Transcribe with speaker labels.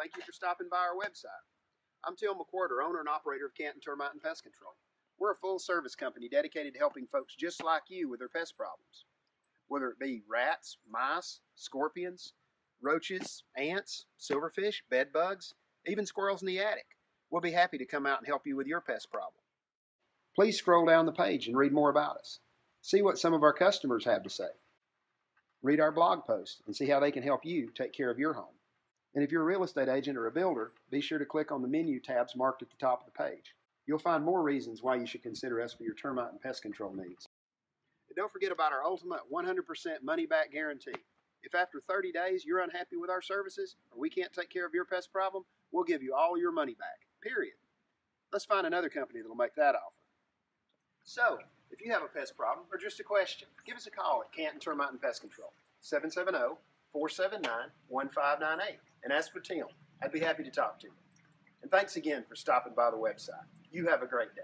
Speaker 1: Thank you for stopping by our website. I'm Tim McWhirter, owner and operator of Canton Termite and Pest Control. We're a full service company dedicated to helping folks just like you with their pest problems. Whether it be rats, mice, scorpions, roaches, ants, silverfish, bed bugs, even squirrels in the attic, we'll be happy to come out and help you with your pest problem. Please scroll down the page and read more about us. See what some of our customers have to say. Read our blog post and see how they can help you take care of your home. And if you're a real estate agent or a builder, be sure to click on the menu tabs marked at the top of the page. You'll find more reasons why you should consider us for your termite and pest control needs. And don't forget about our ultimate 100% money back guarantee. If after 30 days you're unhappy with our services or we can't take care of your pest problem, we'll give you all your money back. Period. Let's find another company that'll make that offer. So, if you have a pest problem or just a question, give us a call at Canton Termite and Pest Control, 770 479 1598, and ask for Tim. I'd be happy to talk to you. And thanks again for stopping by the website. You have a great day.